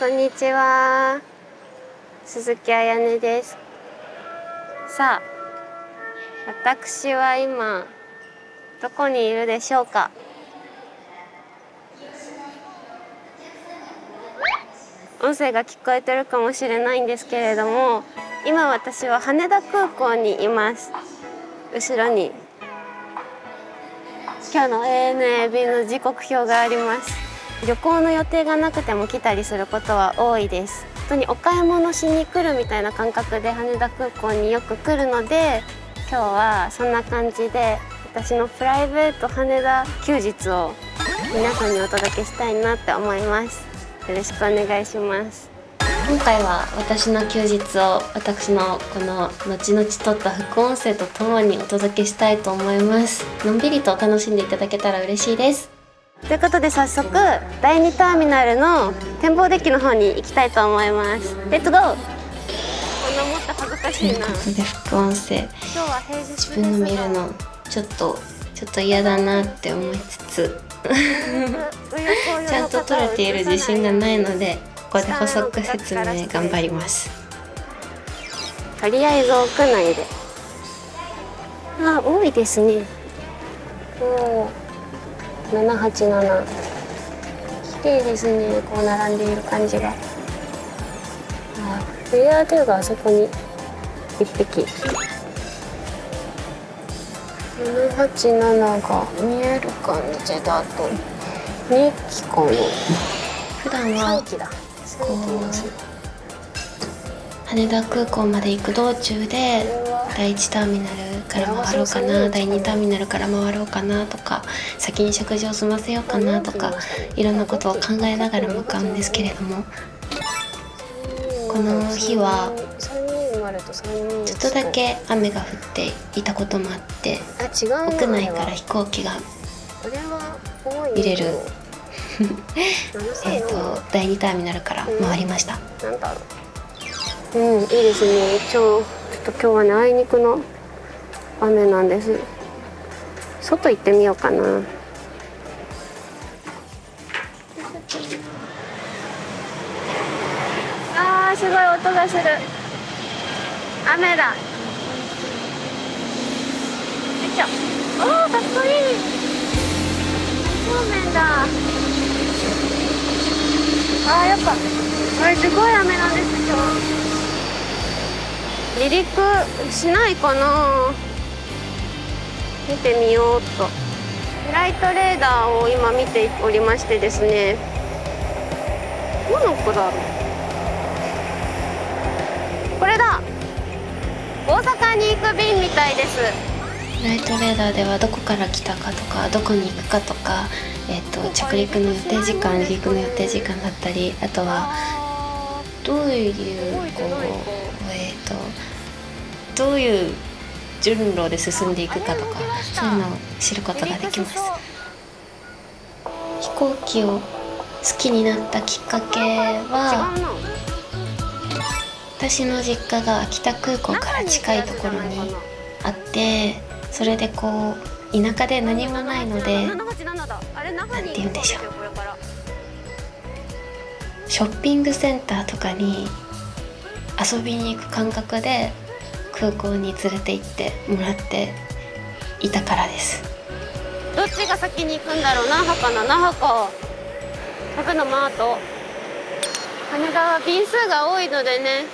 こんにちは。鈴木彩音です。さあ私は今どこにいるでしょうか？音声が聞こえてるかもしれないんですけれども今私は羽田空港にいます。後ろに。今日の ANA 便の時刻表があります。旅行の予定がなくても来たりすることは多いです。本当にお買い物しに来るみたいな感覚で羽田空港によく来るので今日はそんな感じで私のプライベート羽田休日を皆さんにお届けしたいなって思います。よろしくお願いします。今回は私の休日を私のこの後々撮った副音声とともにお届けしたいと思います。のんびりと楽しんでいただけたら嬉しいです。ということで早速第2ターミナルの展望デッキの方に行きたいと思います。レッツゴーこんなもって恥ずかしいな。ということで副音声。今日は平日自分の見るのちょっとちょっと嫌だなって思いつつ。ちゃんと撮れている自信がないのでここで補足説明頑張ります。とりあえず屋内で。あ多いですね。お787綺麗ですねこう並んでいる感じが。あフェアデュがあそこに。一匹。787が見える感じだと。2機かな。普段は3機だ。こう羽田空港まで行く道中で第1ターミナルから回ろうかな第2ターミナルから回ろうかなとか先に食事を済ませようかなとかいろんなことを考えながら向かうんですけれども。この日はちょっとだけ雨が降っていたこともあって屋内から飛行機が見れる。えっと第2ターミナルから回りました。う。ん、いいですね。今日ちょっと今日はねあいにくの雨なんです。外行ってみようかな。あーすごい音がする。雨だ。よいしょ。おーかっこいい。そうめんだ。あーやっぱあれすごい雨なんです今日離陸しないかな。見てみようっと。フライトレーダーを今見ておりましてですね。どの子だろう。これだ。大阪に行く便みたいです。フライトレーダーではどこから来たかとかどこに行くかとか、えー、と着陸の予定時間離陸の予定時間だったりあとはどういうこう、どういう順路で進んでいくかとかそういうのを知ることができます。飛行機を好きになったきっかけは私の実家が秋田空港から近いところにあってそれでこう田舎で何もないのでなんて言うんでしょう。ショッピングセンターとかに遊びに行く感覚で空港に連れて行ってもらっていたからです。どっちが先に行くんだろう那覇かな那覇か100のマート。羽田は便数が多いのでね。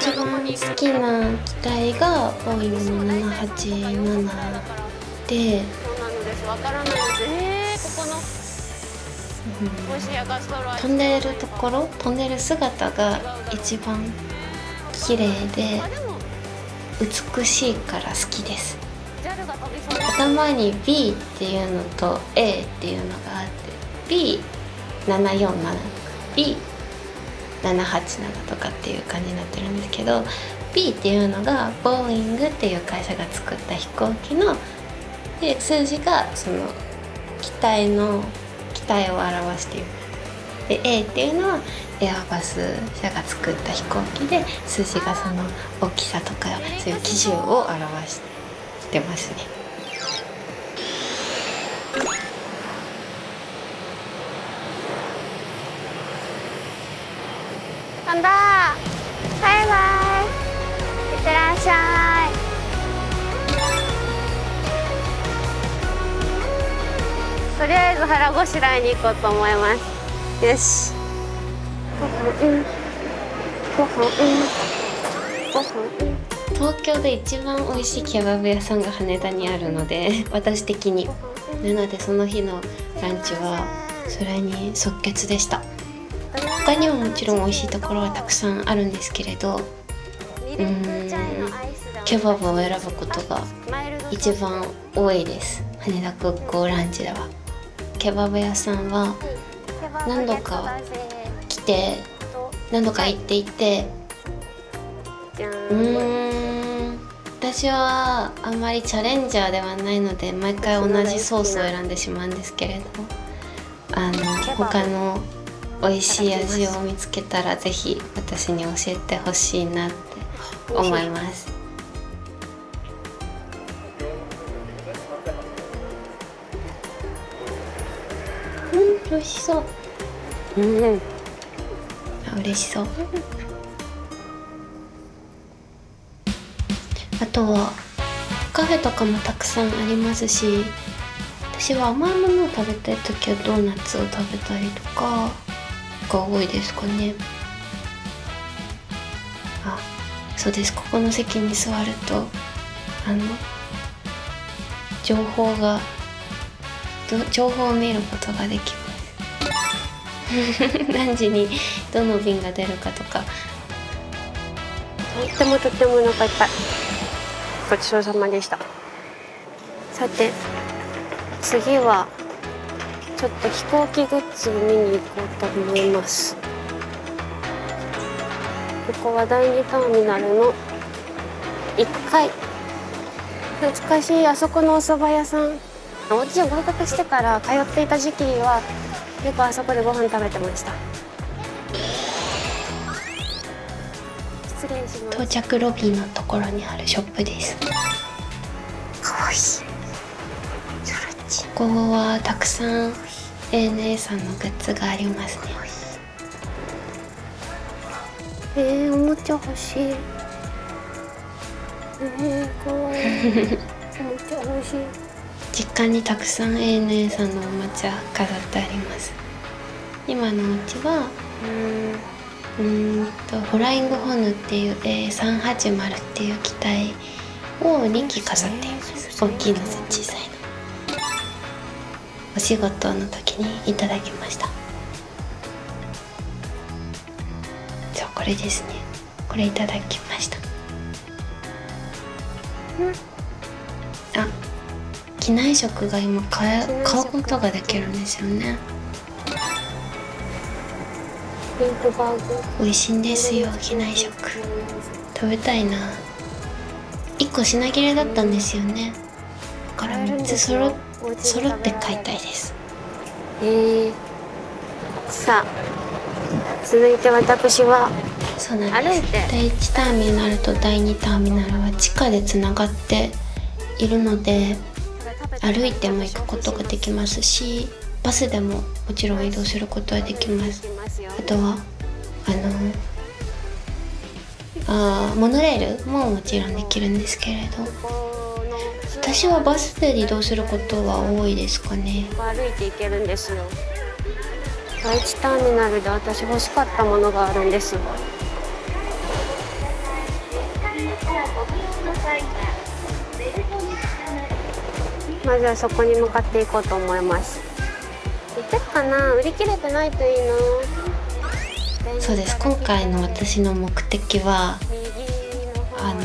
一番好きな機体がボーイングの787で。そうなのです。わからないです。えー、ここのもしやガストロ飛んでるところ飛んでる姿が一番綺麗で美しいから好きです。頭に B っていうのと A っていうのがあって B747 B787 とかっていう感じになってるんですけど B っていうのがボーイングっていう会社が作った飛行機ので数字がその機体の機体を表しているで A っていうのはエアバス社が作った飛行機で数字がその大きさとかそういう基準を表してますね。バイバイ。いってらっしゃい。とりあえず腹ごしらえに行こうと思います。よし東京で一番美味しいケバブ屋さんが羽田にあるので私的に。なのでその日のランチはそれに即決でした。他にももちろん美味しいところはたくさんあるんですけれどうーんケバブを選ぶことが一番多いです。羽田空港ランチでは。ケバブ屋さんは何度か来て何度か行っていて。うーん。私はあんまりチャレンジャーではないので毎回同じソースを選んでしまうんですけれど。あの他の美味しい味を見つけたらぜひ私に教えてほしいなって思います美味しそう。うんあ嬉しそう。あとはカフェとかもたくさんありますし私は甘いものを食べたい時はドーナツを食べたりとかが多いですかね。あそうです。ここの席に座るとあの情報がど情報を見ることができます 何時にどの便が出るかとか。とってもとってもお腹いっぱいごちそうさまでした。さて次はちょっと飛行機グッズを見に行こうと思います。ここは第2ターミナルの1階。懐かしいあそこのお蕎麦屋さん。オーディション合格してから通っていた時期はよくあそこでご飯食べてました。失礼します。到着ロビーのところにあるショップです。かわい。いここはたくさん ANA さんのグッズがありますね。えー、おもちゃ欲しい。えー、かわいい。おもちゃ欲しい実家にたくさん ANA さんのおもちゃ飾ってあります。今のお家はうーんとフライングホヌっていう A380 っていう機体を2機飾っています。大きいのと小さいの。お仕事の時にいただきました。そうこれですね。これいただきました。あ機内食が今買え買うことができるんですよね。美味しいんですよ機内食。食べたいな。1個品切れだったんですよね。だから3つそろ揃って買いたいです。えー、さあ続いて私はそうなんです。歩いて。第1ターミナルと第2ターミナルは地下でつながっているので歩いても行くことができますしバスでももちろん移動することはできます。あとはあのあモノレールももちろんできるんですけれど。私はバスで移動することは多いですかね。歩いて行けるんですよ。第一ターミナルで私欲しかったものがあるんですまずはそこに向かっていこうと思います。売ってるかな？売り切れてないといいなそうです。今回の私の目的はあの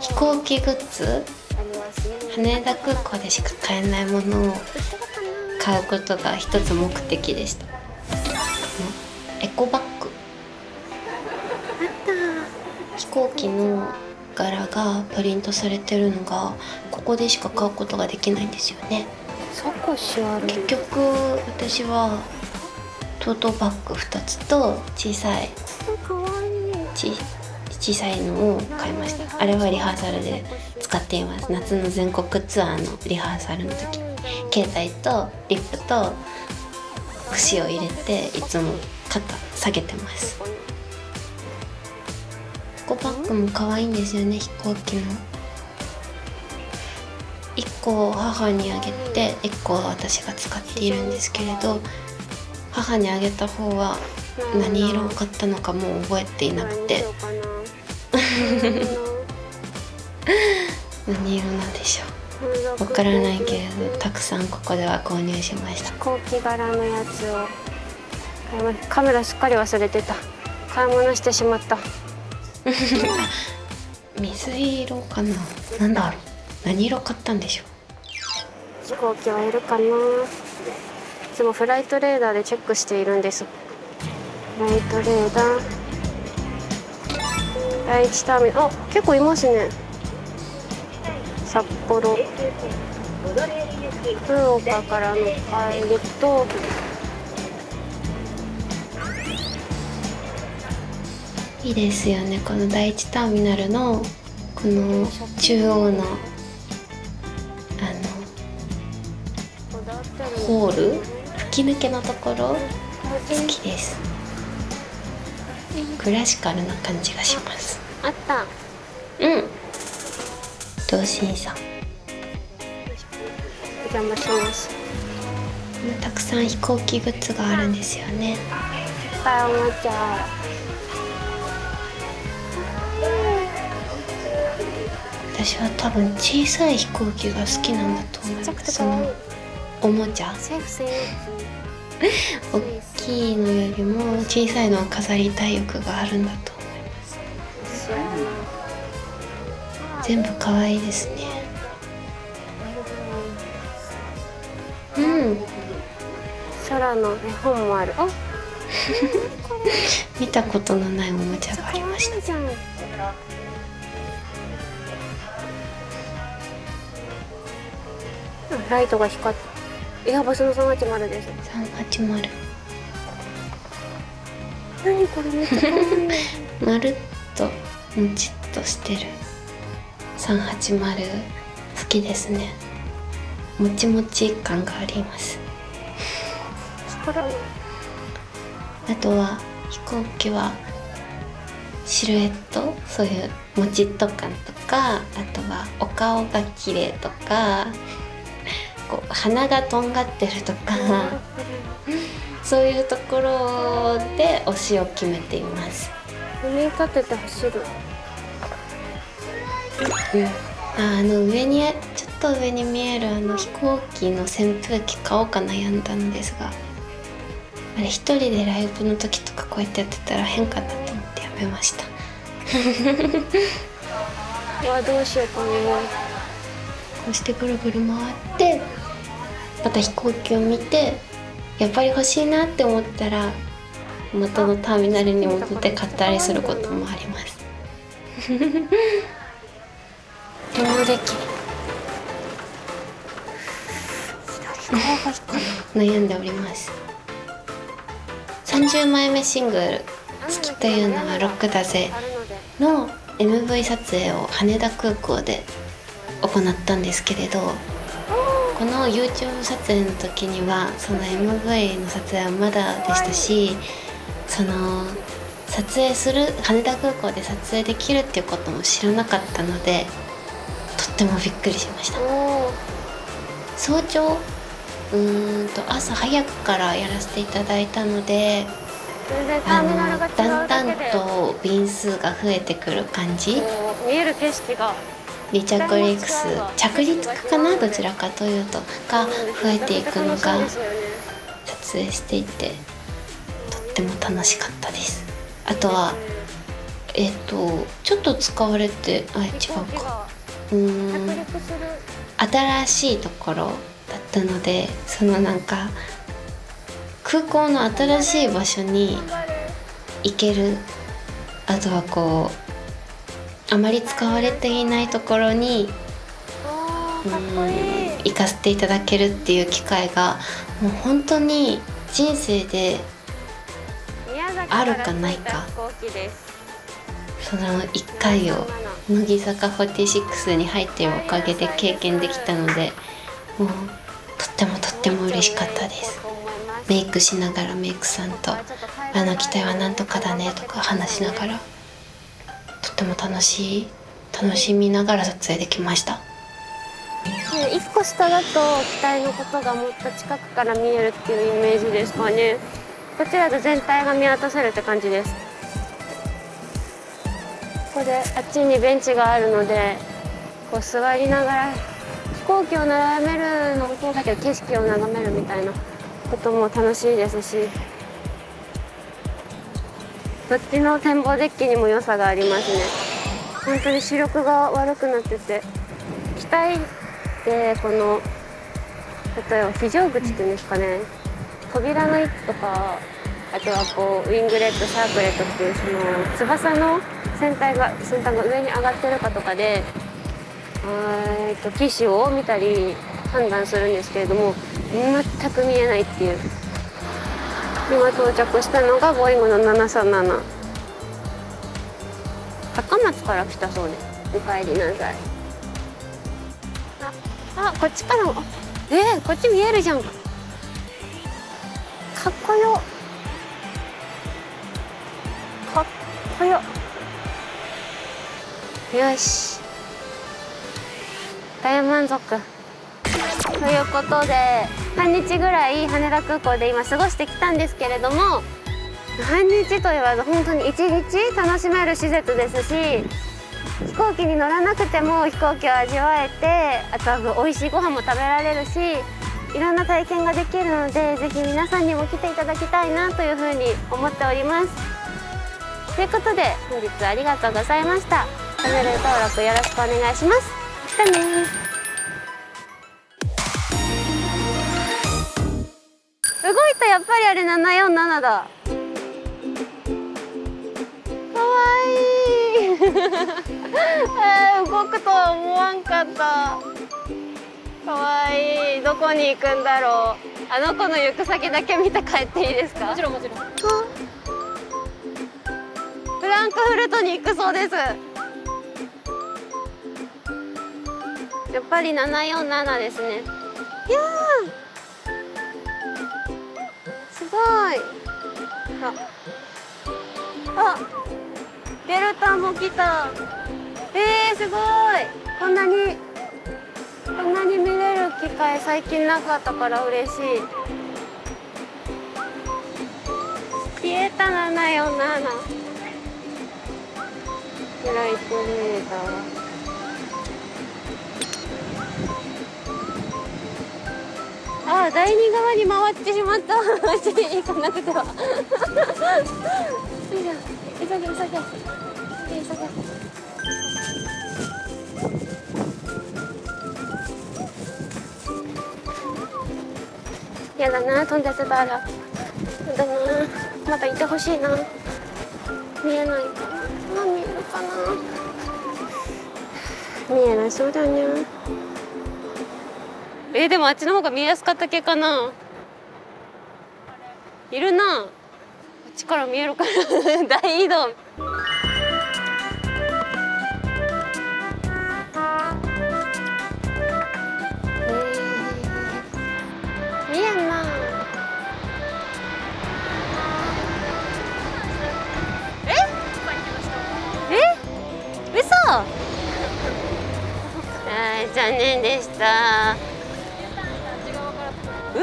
飛行機グッズ？羽田空港でしか買えないものを買うことが一つ目的でした。エコバッグ。飛行機の柄がプリントされてるのがここでしか買うことができないんですよね。結局私はトートバッグ2つと小さい小さいのを買いました。あれはリハーサルで使っています。夏の全国ツアーのリハーサルの時。に携帯とリップと串を入れていつも肩下げてますエコバッグも可愛いんですよね飛行機の。1個を母にあげて1個は私が使っているんですけれど母にあげた方は何色を買ったのかもう覚えていなくて。何色なんでしょう。わからないけれどたくさんここでは購入しました。飛行機柄のやつをカメラすっかり忘れてた。買い物してしまった 水色かな。なんだろう何色買ったんでしょう。飛行機はいるかな。いつもフライトレーダーでチェックしているんです。フライトレーダー。第一ターミナル。あ結構いますね。札幌。福岡からの帰りといいですよね。この第一ターミナルのこの中央のあのホール吹き抜けのところ好きです。クラシカルな感じがします。あった。うん。同心さん。お邪魔します。たくさん飛行機グッズがあるんですよね。いっぱいおもちゃ私は多分小さい飛行機が好きなんだと思います。て可愛い。おもちゃ。大きいのよりも小さいのを飾りたい欲があるんだと思います。全部可愛いですね。うん。空の絵本もある。あ 見たことのないおもちゃがありましたライトが光ってエアバスの380です。380何これめっちゃ可愛いまるっともちっとしてる。380好きですね。もちもち感があります。あとは飛行機はシルエットそういうもちっと感とかあとはお顔が綺麗とかこう鼻がとんがってるとかそういうところで推しを決めています、上に立てて走る。うん、ああの上にちょっと上に見えるあの飛行機の扇風機買おうか悩んだのですがあれ一人でライブの時とかこうやってやってたら変かなと思ってやめました。うわどうしようかなこうしてぐるぐる回ってまた飛行機を見てやっぱり欲しいなって思ったら元のターミナルに戻って買ったりすることもあります。手乗り機左側が光る悩んでおります。30枚目シングル「好きというのはロックだぜあるので」の MV 撮影を羽田空港で行ったんですけれどこの YouTube 撮影の時にはその MV の撮影はまだでしたしその撮影する羽田空港で撮影できるっていうことも知らなかったのでとってもびっくりしました。早朝うーんと朝早くからやらせていただいたのであのだんだんと便数が増えてくる感じ。見える景色が離着陸数着陸かな？どちらかというとが増えていくのが撮影していてとっても楽しかったです。あとはえっ、とちょっと使われてあ違うか。うーん。新しいところだったのでそのなんか空港の新しい場所に行ける。あとはこうあまり使われていないところに行かせていただけるっていう機会がもう本当に人生であるかないか。その1回を乃木坂46に入っているおかげで経験できたのでもうとってもとっても嬉しかったです。メイクしながらメイクさんと「あの機体はなんとかだね」とか話しながらとても楽しい楽しみながら撮影できました。1個下だと機体のことがもっと近くから見えるっていうイメージですかね。こちら全体が見渡せるって感じです。ここであっちにベンチがあるのでこう座りながら飛行機を眺めるのもそうだけど景色を眺めるみたいなことも楽しいですし。どっちの展望デッキにも良さがありますね。本当に視力が悪くなってて。機体でこの例えば非常口っていうんですかね。扉の位置とかあとはこうウィングレットシャークレットっていうその翼の先端が先端が上に上がってるかとかでえーと機種を見たり判断するんですけれども全く見えないっていう。今到着したのがボーイングの737高松から来たそうですお帰りなさい。ああこっちからも。えー、こっち見えるじゃん。かっこよ。かっこよ。よし。大満足ということで半日ぐらい羽田空港で今過ごしてきたんですけれども半日と言わず本当に一日楽しめる施設ですし飛行機に乗らなくても飛行機を味わえてあとは美味しいご飯も食べられるしいろんな体験ができるのでぜひ皆さんにも来ていただきたいなというふうに思っております。ということで本日はありがとうございました。チャンネル登録よろしくお願いします。じゃあねたやっぱりあれ747だ。かわいい。えー、動くとは思わんかった。かわいい。どこに行くんだろう。あの子の行く先だけ見て帰っていいですか？もちろんもちろん。フランクフルトに行くそうです。やっぱり747ですね。いやすごい。あ。あ。デルタも来た。えー、すごい。こんなにこんなに見れる機会最近なかったから嬉しい。消えた747フライトレーダー。あ第二側に回ってしまった。行かなくては急げ急げ急げ急げやだな飛んでてたらやだ。なまたいてほしいな。見えない。かな見えるかな見えなそうだねえー、でもあっちの方が見えやすかった系かな。いるな。あっちから見えるかな 大移動。見えんな。え？え？嘘。あー残念でした。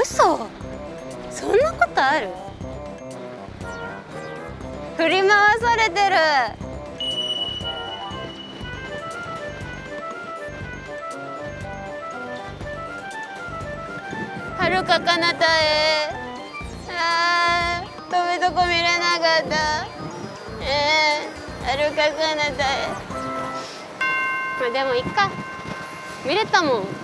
嘘。そんなことある？振り回されてる。はるか彼方へ。あー飛ぶとこ見れなかった。えー、はるか彼方へ。まあでもいっか。見れたもん。